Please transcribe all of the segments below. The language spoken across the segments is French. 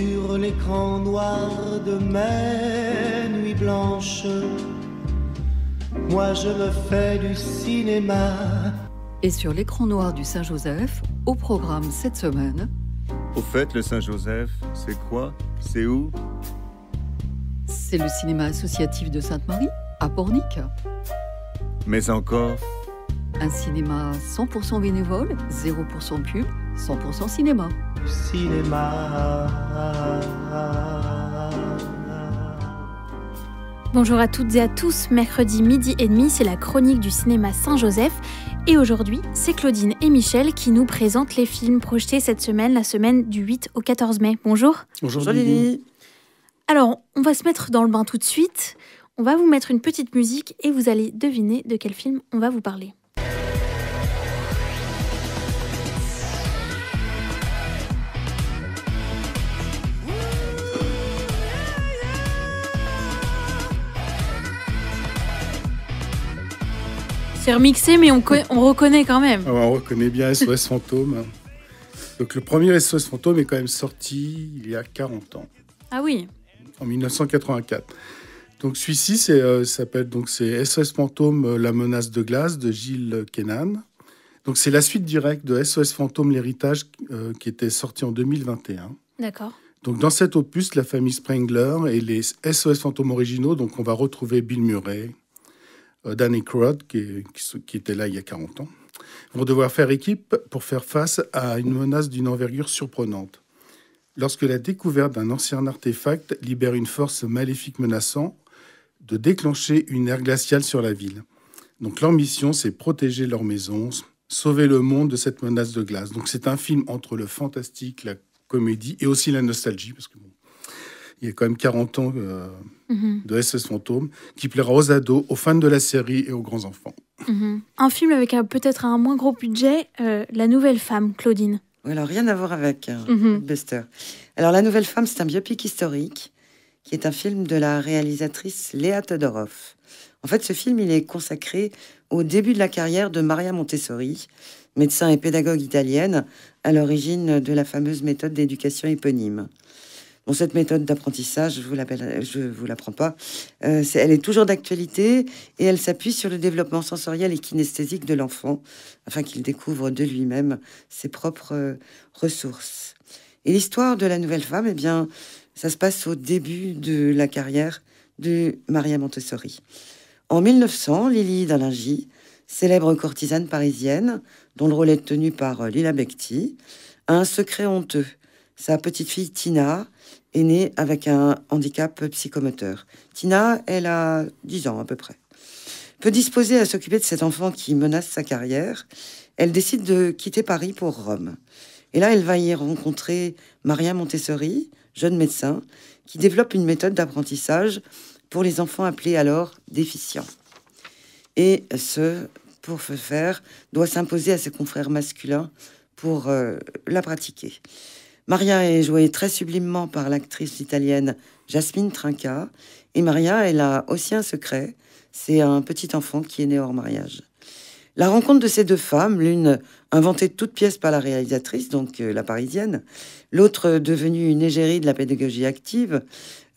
sur l'écran noir de mes nuits blanches. Moi je me fais du cinéma. Et sur l'écran noir du Saint-Joseph, au programme cette semaine. Au fait, le Saint-Joseph, c'est quoi? C'est où? C'est le cinéma associatif de Sainte-Marie, à Pornic. Mais encore? Un cinéma 100% bénévole, 0% pub, 100% cinéma. Cinéma. Bonjour à toutes et à tous, mercredi midi et demi, c'est la chronique du cinéma Saint-Joseph. Et aujourd'hui, c'est Claudine et Michel qui nous présentent les films projetés cette semaine, la semaine du 8 au 14 mai. Bonjour. Bonjour Lily. Alors, on va se mettre dans le bain tout de suite. On va vous mettre une petite musique et vous allez deviner de quel film on va vous parler. C'est remixé, mais on, on reconnaît quand même. Ah ouais, on reconnaît bien SOS Fantôme. Donc le premier SOS Fantôme est quand même sorti il y a 40 ans, Ah oui. en 1984. Donc celui-ci c'est, euh, s'appelle donc c'est SOS Fantôme euh, La menace de glace de Gilles Kennan. Donc c'est la suite directe de SOS Fantôme l'héritage euh, qui était sorti en 2021. D'accord. Donc dans cet opus, la famille Sprengler et les SOS fantômes originaux, donc on va retrouver Bill Murray, Danny Crowd, qui, qui était là il y a 40 ans, vont devoir faire équipe pour faire face à une menace d'une envergure surprenante. Lorsque la découverte d'un ancien artefact libère une force maléfique menaçant de déclencher une ère glaciale sur la ville. Donc leur mission, c'est protéger leur maison, sauver le monde de cette menace de glace. Donc c'est un film entre le fantastique, la comédie et aussi la nostalgie, parce que bon, il y a quand même 40 ans euh, Mhm, de SS Fantôme, qui plaira aux ados, aux fans de la série et aux grands enfants. mhm. Un film avec peut-être un moins gros budget, euh, La Nouvelle Femme, Claudine. Oui, alors rien à voir avec euh, Mhm. Buster. Alors La Nouvelle Femme, c'est un biopic historique qui est un film de la réalisatrice Léa Todorov. En fait, ce film, il est consacré au début de la carrière de Maria Montessori, médecin et pédagogue italienne, à l'origine de la fameuse méthode d'éducation éponyme. Cette méthode d'apprentissage, je vous vous l'apprends pas. euh, elle est toujours d'actualité et elle s'appuie sur le développement sensoriel et kinesthésique de l'enfant, afin qu'il découvre de lui-même ses propres euh, ressources. Et l'histoire de la nouvelle femme, eh bien, ça se passe au début de la carrière de Maria Montessori. En 1900, Lily d'Alingy, célèbre courtisane parisienne, dont le rôle est tenu par euh, Lila Bekti, a un secret honteux. Sa petite fille Tina est née avec un handicap psychomoteur. Tina, elle a 10 ans à peu près. Peu disposée à s'occuper de cet enfant qui menace sa carrière, elle décide de quitter Paris pour Rome. Et là, elle va y rencontrer Maria Montessori, jeune médecin, qui développe une méthode d'apprentissage pour les enfants appelés alors déficients. Et ce, pour faire, doit s'imposer à ses confrères masculins pour euh, la pratiquer. Maria est jouée très sublimement par l'actrice italienne Jasmine Trinca. Et Maria, elle a aussi un secret. C'est un petit enfant qui est né hors mariage. La rencontre de ces deux femmes, l'une inventée de toutes pièces par la réalisatrice, donc euh, la parisienne, l'autre euh, devenue une égérie de la pédagogie active,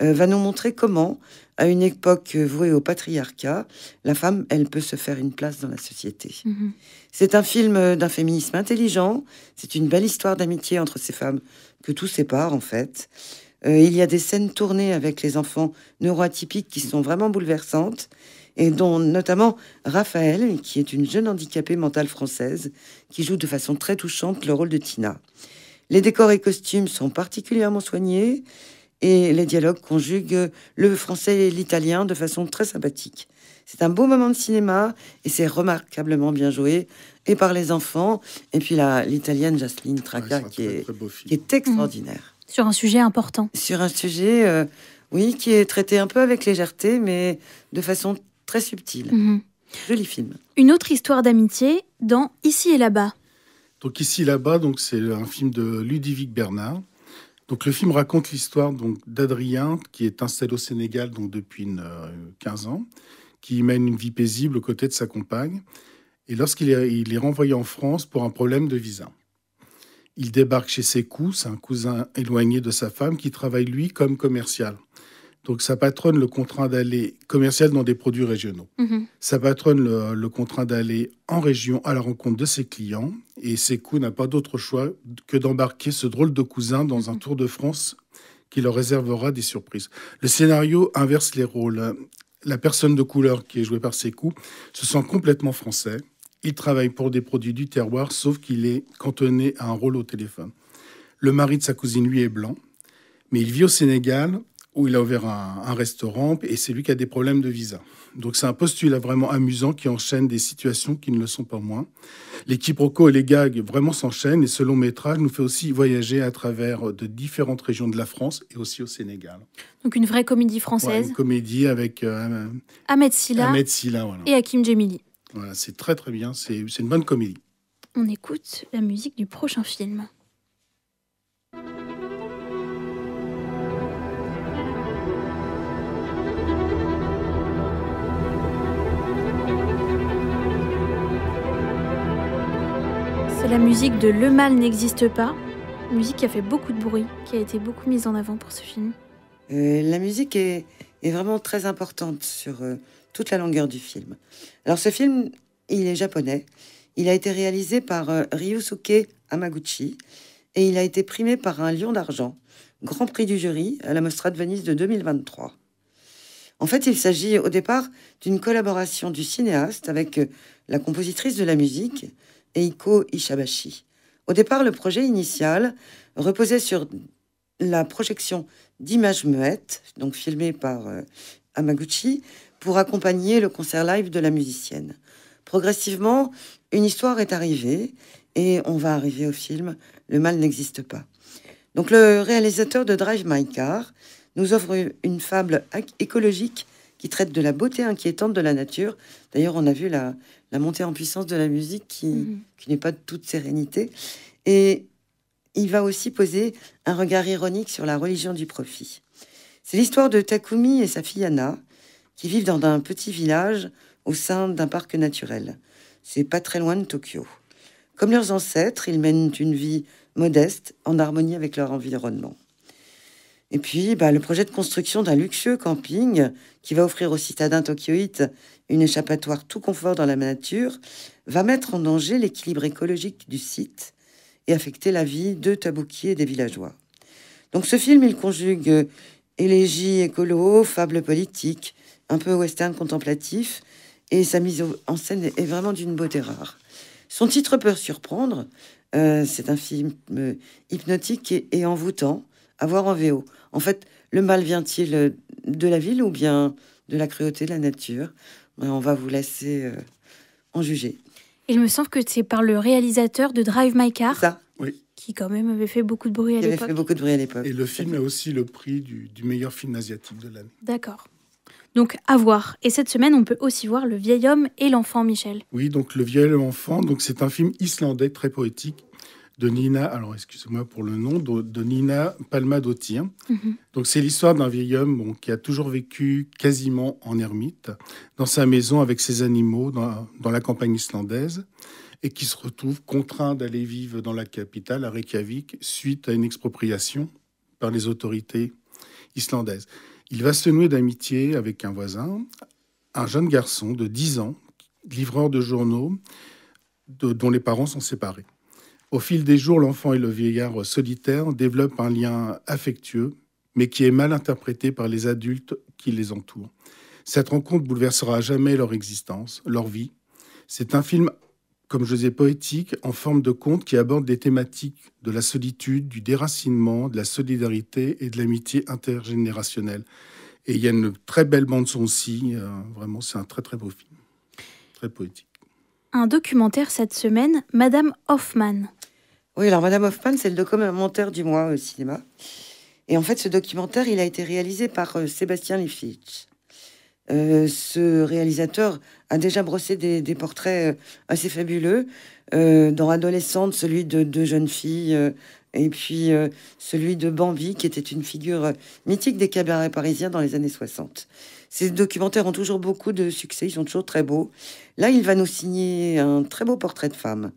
euh, va nous montrer comment, à une époque vouée au patriarcat, la femme, elle peut se faire une place dans la société. Mhm. C'est un film euh, d'un féminisme intelligent, c'est une belle histoire d'amitié entre ces femmes que tout sépare en fait. Il y a des scènes tournées avec les enfants neuroatypiques qui sont vraiment bouleversantes et dont notamment Raphaël, qui est une jeune handicapée mentale française, qui joue de façon très touchante le rôle de Tina. Les décors et costumes sont particulièrement soignés et les dialogues conjuguent le français et l'italien de façon très sympathique. C'est un beau moment de cinéma et c'est remarquablement bien joué et par les enfants et puis la l'italienne Jasmine Ouais, Traca qui, est, qui extraordinaire Sur un sujet important. sur un sujet, euh, oui, qui est traité un peu avec légèreté, mais de façon très subtile. Mhm. Joli film. Une autre histoire d'amitié dans Ici et là-bas. Donc ici là-bas, donc c'est un film de Ludovic Bernard. Donc le film raconte l'histoire donc d'Adrien qui est installé au Sénégal donc depuis une, euh, 15 ans, qui mène une vie paisible aux côtés de sa compagne. Et lorsqu'il est, il est renvoyé en France pour un problème de visa. Il débarque chez Sekou, c'est un cousin éloigné de sa femme qui travaille lui comme commercial. Donc sa patronne le contraint d'aller commercial dans des produits régionaux. Mhm. Sa patronne le, le contraint d'aller en région à la rencontre de ses clients et Sekou n'a pas d'autre choix que d'embarquer ce drôle de cousin dans un tour de France qui leur réservera des surprises. Le scénario inverse les rôles. La personne de couleur qui est jouée par Sekou se sent complètement français. Il travaille pour des produits du terroir, sauf qu'il est cantonné à un rôle au téléphone. Le mari de sa cousine, lui, est blanc, mais il vit au Sénégal, où il a ouvert un, un restaurant, et c'est lui qui a des problèmes de visa. Donc c'est un postulat vraiment amusant qui enchaîne des situations qui ne le sont pas moins. Les quiproquos et les gags vraiment s'enchaînent, et ce long métrage nous fait aussi voyager à travers de différentes régions de la France et aussi au Sénégal. Donc une vraie comédie Ouais, française. une comédie avec euh, Ahmed Silla Ahmed Silla. Voilà. et Hakim Djemili. Voilà, c'est très très bien, c'est une bonne comédie. On écoute la musique du prochain film. La musique de Le mal n'existe pas, musique qui a fait beaucoup de bruit, qui a été beaucoup mise en avant pour ce film. Euh, la musique est, vraiment très importante sur euh, toute la longueur du film. Alors ce film, il est japonais. Il a été réalisé par euh, Ryusuke Hamaguchi et il a été primé par un lion d'argent, Grand Prix du jury à la Mostra de Venise de 2023. En fait, il s'agit au départ d'une collaboration du cinéaste avec la compositrice de la musique, Eiko Ishabashi. Au départ, le projet initial reposait sur la projection d'images muettes, donc filmées par euh, Hamaguchi, pour accompagner le concert live de la musicienne. Progressivement, une histoire est arrivée et on va arriver au film Le mal n'existe pas. Donc le réalisateur de Drive My Car nous offre une fable écologique qui traite de la beauté inquiétante de la nature. D'ailleurs, on a vu la, la montée en puissance de la musique qui, Mhm. qui n'est pas de toute sérénité. Et il va aussi poser un regard ironique sur la religion du profit. C'est l'histoire de Takumi et sa fille Anna qui vivent dans un petit village au sein d'un parc naturel. C'est pas très loin de Tokyo. Comme leurs ancêtres, ils mènent une vie modeste, en harmonie avec leur environnement. Et puis, bah, le projet de construction d'un luxueux camping qui va offrir aux citadins tokyoïtes une échappatoire tout confort dans la nature va mettre en danger l'équilibre écologique du site et affecter la vie de Tabuki et des villageois. Donc ce film, il conjugue euh, élégie écolo, fable politique, un peu western contemplatif, et sa mise en scène est vraiment d'une beauté rare. Son titre peut surprendre, euh, c'est un film euh, hypnotique et, et envoûtant, à voir en VO. En fait, le mal vient-il euh, de la ville ou bien de la cruauté de la nature? Ben, On va vous laisser euh, en juger. Il me semble que c'est par le réalisateur de Drive My Car, Ça, qui quand même avait fait beaucoup de bruit à qui avait l'époque. fait beaucoup de bruit à l'époque. Et le film a aussi le prix du, du meilleur film asiatique de l'année. D'accord. Donc à voir. Et cette semaine, on peut aussi voir Le vieil homme et l'enfant Michel. Oui, donc Le vieil enfant, donc c'est un film islandais très poétique de Nina, alors excusez-moi pour le nom, de, de Nina Palmadottir. Mhm. Donc c'est l'histoire d'un vieil homme bon, qui a toujours vécu quasiment en ermite, dans sa maison avec ses animaux dans, dans la campagne islandaise, et qui se retrouve contraint d'aller vivre dans la capitale, à Reykjavik, suite à une expropriation par les autorités islandaises. Il va se nouer d'amitié avec un voisin, un jeune garçon de 10 ans, livreur de journaux, de- dont les parents sont séparés. Au fil des jours, l'enfant et le vieillard solitaire développent un lien affectueux, mais qui est mal interprété par les adultes qui les entourent. Cette rencontre bouleversera jamais leur existence, leur vie. C'est un film, comme je disais, poétique, en forme de conte qui aborde des thématiques de la solitude, du déracinement, de la solidarité et de l'amitié intergénérationnelle. Et il y a une très belle bande-son aussi. euh, vraiment, c'est un très très beau film. Très poétique. Un documentaire cette semaine, Madame Hoffman. Oui, alors Madame Hoffman, c'est le documentaire du mois au cinéma. Et en fait, ce documentaire, il a été réalisé par euh, Sébastien Lifitsch. Euh, ce réalisateur a déjà brossé des, portraits euh, assez fabuleux. Euh, dans Adolescente, celui de deux jeunes filles, euh, et puis euh, celui de Bambi, qui était une figure euh, mythique des cabarets parisiens dans les années 60. Ces documentaires ont toujours beaucoup de succès, ils sont toujours très beaux. Là, il va nous signer un très beau portrait de femme.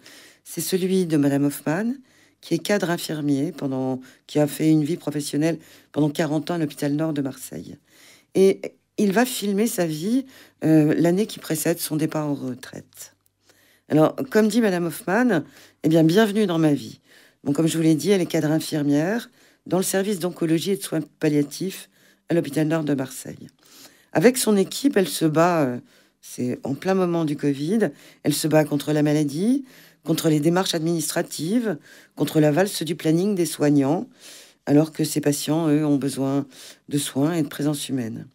C'est celui de Madame Hoffman, qui est cadre infirmier, pendant, qui a fait une vie professionnelle pendant 40 ans à l'hôpital Nord de Marseille. Et il va filmer sa vie euh, l'année qui précède son départ en retraite. Alors, comme dit Madame Hoffman, eh bien, bienvenue dans ma vie. Bon, comme je vous l'ai dit, elle est cadre infirmière dans le service d'oncologie et de soins palliatifs à l'hôpital Nord de Marseille. Avec son équipe, elle se bat, euh, c'est en plein moment du Covid, elle se bat contre la maladie, contre les démarches administratives, contre la valse du planning des soignants, alors que ces patients, eux, ont besoin de soins et de présence humaine.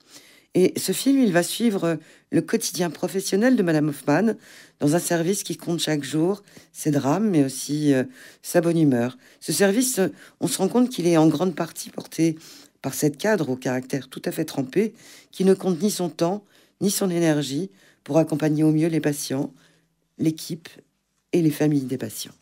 Et ce film, il va suivre le quotidien professionnel de Madame Hoffman dans un service qui compte chaque jour ses drames, mais aussi euh, sa bonne humeur. Ce service, on se rend compte qu'il est en grande partie porté par cette cadre au caractère tout à fait trempé, qui ne compte ni son temps, ni son énergie pour accompagner au mieux les patients, l'équipe et les familles des patients.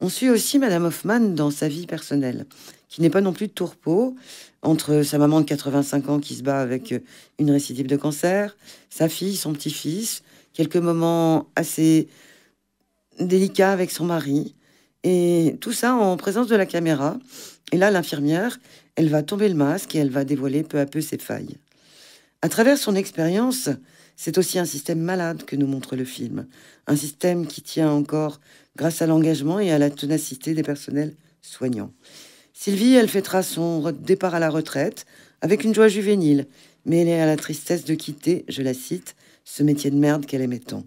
On suit aussi Madame Hoffman dans sa vie personnelle, qui n'est pas non plus de tourpeau, entre sa maman de 85 ans qui se bat avec une récidive de cancer, sa fille, son petit-fils, quelques moments assez délicats avec son mari, et tout ça en présence de la caméra. Et là, l'infirmière, elle va tomber le masque et elle va dévoiler peu à peu ses failles. À travers son expérience, c'est aussi un système malade que nous montre le film. Un système qui tient encore grâce à l'engagement et à la ténacité des personnels soignants. Sylvie, elle fêtera son départ à la retraite avec une joie juvénile, est à la tristesse de quitter, je la cite, ce métier de merde qu'elle aimait tant.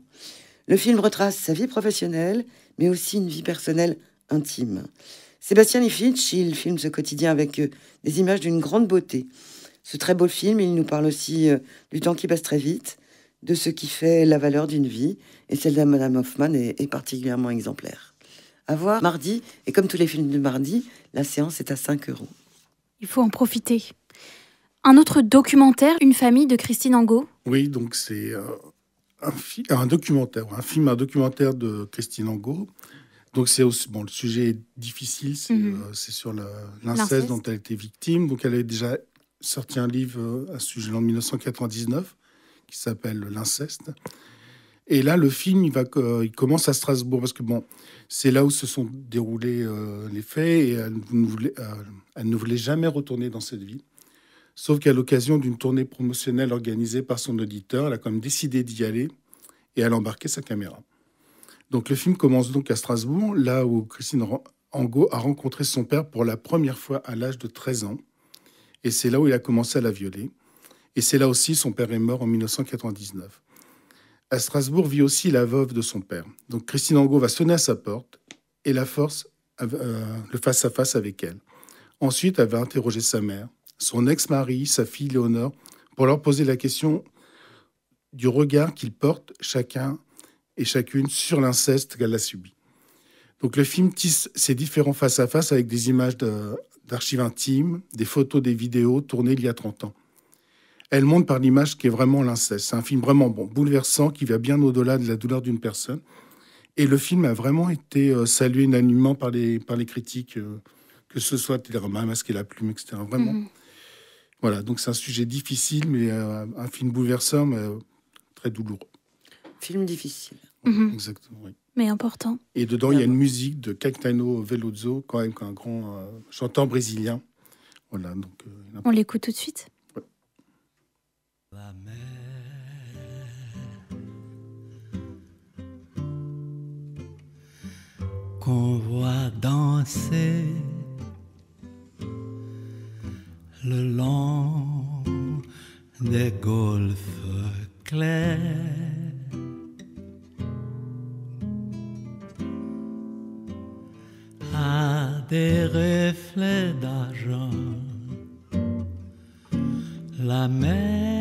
Le film retrace sa vie professionnelle, mais aussi une vie personnelle intime. Sébastien Lifitch, il filme ce quotidien avec euh, des images d'une grande beauté. Ce très beau film, il nous parle aussi euh, du temps qui passe très vite, de ce qui fait la valeur d'une vie, et celle de Madame Hoffman est, particulièrement exemplaire. À voir mardi, et comme tous les films de mardi, la séance est à 5 euros. Il faut en profiter. Un autre documentaire, Une famille de Christine Angot. Oui, donc c'est euh, un, un, documentaire, un film, un documentaire de Christine Angot. Donc c'est aussi bon, le sujet est difficile, c'est mhm. euh, sur l'inceste dont elle était victime. Donc elle a déjà sorti un livre euh, à ce sujet en 1999 qui s'appelle L'inceste. Et là, le film, il, va, il commence à Strasbourg, parce que bon, c'est là où se sont déroulés euh, les faits, et elle ne, voulait, euh, elle ne voulait jamais retourner dans cette ville. Sauf qu'à l'occasion d'une tournée promotionnelle organisée par son auditeur, elle a quand même décidé d'y aller, et elle a embarqué sa caméra. Donc le film commence donc à Strasbourg, là où Christine Angot a rencontré son père pour la première fois à l'âge de 13 ans. Et c'est là où il a commencé à la violer. Et c'est là aussi son père est mort en 1999. À Strasbourg vit aussi la veuve de son père. Donc Christine Angot va sonner à sa porte et la force euh, le face à face avec elle. Ensuite, elle va interroger sa mère, son ex-mari, sa fille Léonore, pour leur poser la question du regard qu'ils portent chacun et chacune sur l'inceste qu'elle a subi. Donc le film tisse ces différents face-à-face avec des images d'archives intimes, des photos, des vidéos tournées il y a 30 ans elle montre par l'image qui est vraiment l'inceste. C'est un film vraiment bon, bouleversant, qui va bien au-delà de la douleur d'une personne. Et le film a vraiment été euh, salué unanimement par les, par les critiques, euh, que ce soit Télérama, Masque et la plume, etc. Vraiment. Mhm. Voilà, donc c'est un sujet difficile, mais euh, un film bouleversant, mais très douloureux. Film difficile. Mhm. Exactement, oui. Mais important. Et dedans, il y a une musique de Caetano Veloso, quand même un grand chanteur brésilien. Voilà, donc, On l'écoute tout de suite la mer qu'on voit danser le long des golfes clairs. à des reflets d'argent, la mer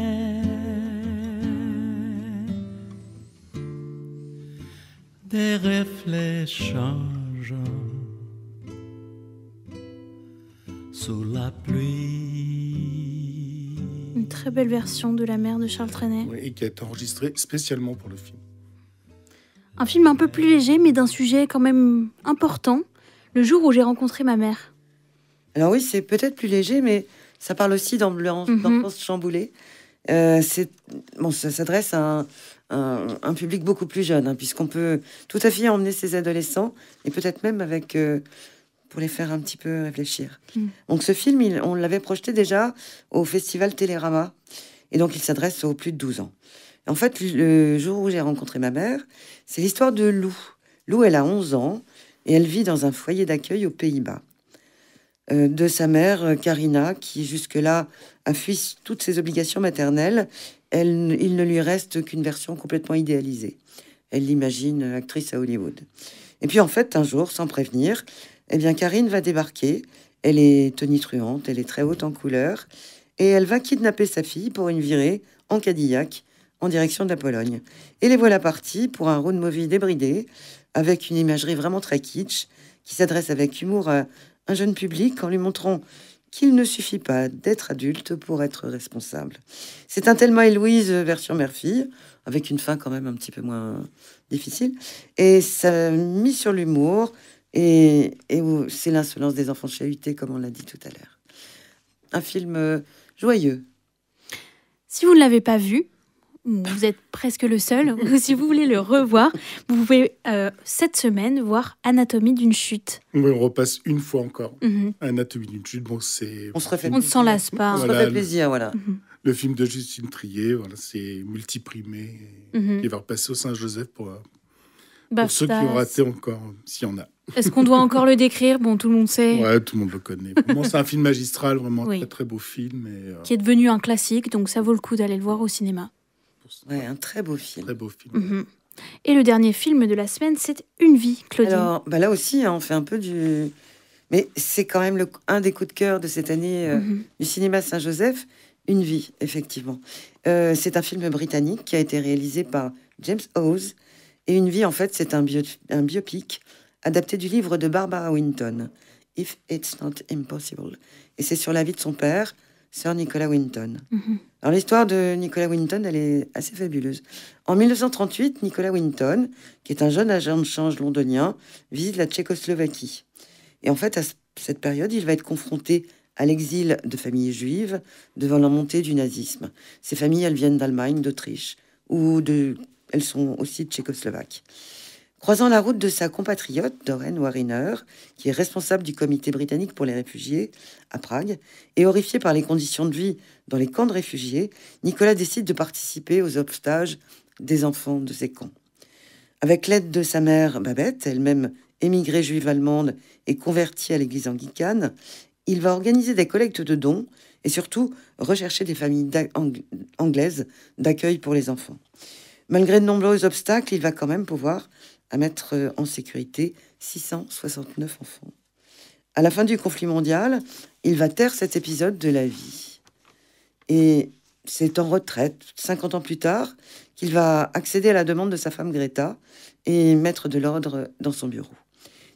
des reflets changeants sous la pluie. Une très belle version de La mer de Charles Trenet. et qui a été enregistrée spécialement pour le film. Un film un peu plus léger, mais d'un sujet quand même important. Le jour où j'ai rencontré ma mère. Alors oui, c'est peut-être plus léger, mais ça parle aussi d'enfance mm chamboulée. Euh, bon, ça s'adresse à, un, public beaucoup plus jeune, hein, puisqu'on peut tout à fait emmener ses adolescents et peut-être même avec euh, pour les faire un petit peu réfléchir. Mm. Donc ce film, il- on l'avait projeté déjà au festival Télérama, et donc il s'adresse aux plus de 12 ans. En fait, le jour où j'ai rencontré ma mère, c'est l'histoire de Lou. Lou, elle a 11 ans et elle vit dans un foyer d'accueil aux Pays-Bas. Euh, de sa mère, euh, Karina, qui jusque-là a fui toutes ses obligations maternelles, elle, il ne lui reste qu'une version complètement idéalisée. Elle l'imagine actrice à Hollywood. Et puis en fait, un jour, sans prévenir, eh bien, Karine va débarquer. Elle est tonitruante, elle est très haute en couleur, et elle va kidnapper sa fille pour une virée en Cadillac en direction de la Pologne. Et les voilà partis pour un road movie débridé, avec une imagerie vraiment très kitsch, qui s'adresse avec humour à un jeune public en lui montrant qu'il ne suffit pas d'être adulte pour être responsable. C'est un Thelma et Louise version mère-fille, avec une fin quand même un petit peu moins difficile. Et ça mise sur l'humour, et, et c'est l'insolence des enfants chahutés, comme on l'a dit tout à l'heure. Un film euh, joyeux. Si vous ne l'avez pas vu, vous êtes presque le seul, ou si vous voulez le revoir, vous pouvez euh, cette semaine voir Anatomie d'une chute. Oui, on repasse une fois encore. Mhm. Anatomie d'une chute. Bon, c'est On se refait On ne s'en lasse pas. On se Voilà, refait plaisir, voilà. Mhm. le film de Justine Trier. Voilà, c'est multiprimé. et Mhm. Il va repasser au Saint-Joseph pour, euh, Bah, pour ceux qui ont raté encore, s'il y en a. Est-ce qu'on doit encore le décrire? Bon, tout le monde sait. Ouais, tout le monde le connaît. C'est un film magistral, vraiment un Oui. très très beau film. Et, euh, Qui est devenu un classique, donc ça vaut le coup d'aller le voir au cinéma. Ouais, un très beau film. Très beau film. Mhm. Et le dernier film de la semaine, c'est Une vie, Claudine. Alors, bah là aussi, hein, on fait un peu du. Mais c'est quand même le, un des coups de cœur de cette année euh, Mhm. du cinéma Saint-Joseph. Une vie, effectivement. Euh, c'est un film britannique qui a été réalisé par James Hawes. Et Une vie, en fait, c'est un, bio- un biopic adapté du livre de Barbara Winton, If It's Not Impossible. Et c'est sur la vie de son père, Sir Nicolas Winton. Mhm. Alors l'histoire de Nicolas Winton, elle est assez fabuleuse. En 1938, Nicolas Winton, qui est un jeune agent de change londonien, visite la Tchécoslovaquie. Et en fait, à ce- cette période, il va être confronté à l'exil de familles juives devant la montée du nazisme. Ces familles, elles viennent d'Allemagne, d'Autriche, ou de... elles sont aussi tchécoslovaques. Croisant la route de sa compatriote, Doreen Wariner, qui est responsable du comité britannique pour les réfugiés à Prague, et horrifié par les conditions de vie dans les camps de réfugiés, Nicolas décide de participer aux obstages des enfants de ces camps. Avec l'aide de sa mère Babette, elle-même émigrée juive allemande et convertie à l'église anglicane, il va organiser des collectes de dons et surtout rechercher des familles anglaises d'accueil pour les enfants. Malgré de nombreux obstacles, il va quand même pouvoir à mettre euh, en sécurité 669 enfants. À la fin du conflit mondial, il va taire cet épisode de la vie. Et c'est en retraite, 50 ans plus tard, qu'il va accéder à la demande de sa femme Greta et mettre de l'ordre dans son bureau.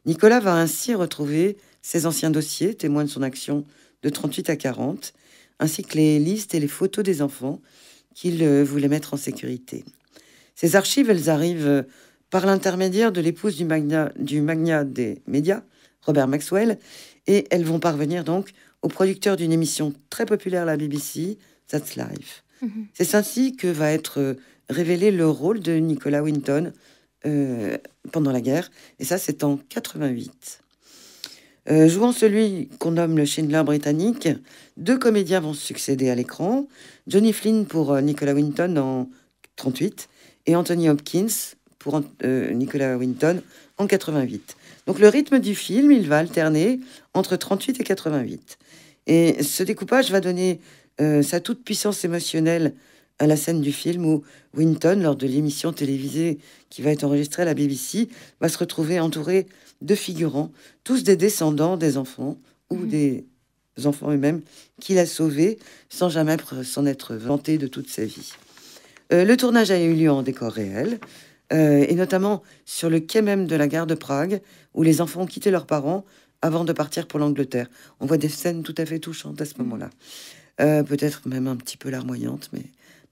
Nicolas va ainsi retrouver ses anciens dossiers, témoins de son action de 38 à 40, ainsi que les listes et les photos des enfants qu'il euh, voulait mettre en sécurité. Ces archives, elles arrivent par l'intermédiaire de l'épouse du magnat, du des médias, Robert Maxwell, et elles vont parvenir donc au producteur d'une émission très populaire à la BBC, That's Life. Mhm. C'est ainsi que va être euh, révélé le rôle de Nicolas Winton euh, pendant la guerre, et ça c'est en 88. Euh, jouant celui qu'on nomme le Schindler britannique, deux comédiens vont succéder à l'écran. Johnny Flynn pour Nicolas Winton en 38 et Anthony Hopkins pour euh, Nicolas Winton en 88. Donc le rythme du film, il va alterner entre 38 et 88. Et ce découpage va donner euh, sa toute puissance émotionnelle à la scène du film où Winton, lors de l'émission télévisée qui va être enregistrée à la BBC, va se retrouver entouré de figurants, tous des descendants des enfants ou Mhm. des enfants eux-mêmes qu'il a sauvés sans jamais s'en être vanté de toute sa vie. Euh, le tournage a eu lieu en décor réel, euh, et notamment sur le quai même de la gare de Prague, où les enfants ont quitté leurs parents avant de partir pour l'Angleterre. On voit des scènes tout à fait touchantes à ce moment-là. Euh, Peut-être même un petit peu larmoyantes, mais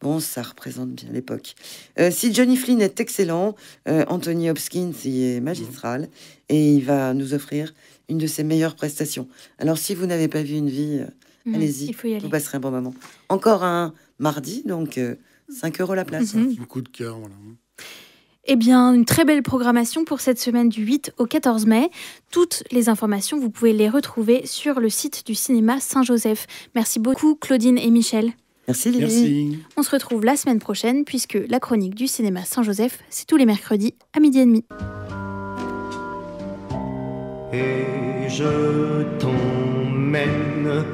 bon, ça représente bien l'époque. Euh, si Johnny Flynn est excellent, euh, Anthony Hopkins y est magistral, et il va nous offrir une de ses meilleures prestations. Alors, si vous n'avez pas vu une vie, euh, Mhm. allez-y, Il faut y aller. vous passerez un bon moment. Encore un mardi, donc euh, 5 euros la place. Coup de cœur. Voilà. Eh bien, une très belle programmation pour cette semaine du 8 au 14 mai. Toutes les informations, vous pouvez les retrouver sur le site du cinéma Saint-Joseph. Merci beaucoup Claudine et Michel. Merci Lily. Merci. On se retrouve la semaine prochaine puisque la chronique du cinéma Saint-Joseph, c'est tous les mercredis à midi et demi. Et je t'emmène